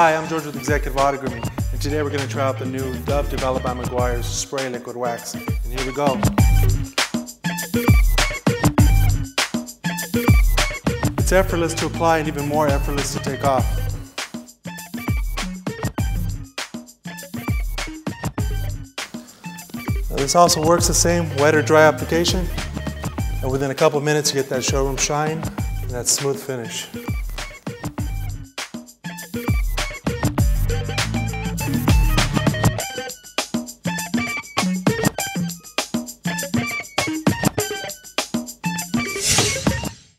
Hi, I'm George with Executive Auto Grooming, and today we're going to try out the new DUB developed by Meguiar's Spray Liquid Wax. And here we go. It's effortless to apply and even more effortless to take off. Now, this also works the same wet or dry application, and within a couple minutes you get that showroom shine and that smooth finish.